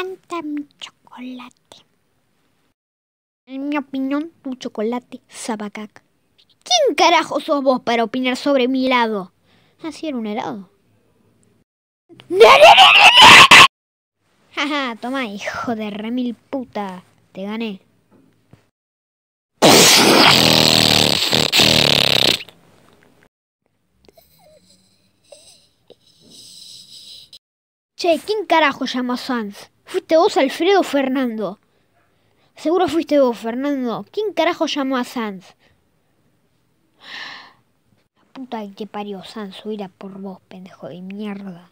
encanta mi chocolate. En mi opinión, tu chocolate caca. ¿Quién carajo sos vos para opinar sobre mi helado? Así era un helado. Jaja, toma, hijo de remil puta. Te gané. Che, ¿quién carajo llamó a Sanz? ¿Fuiste vos, Alfredo Fernando? Seguro fuiste vos, Fernando. ¿Quién carajo llamó a Sanz? La puta que te parió, Sanz, hubiera por vos, pendejo de mierda.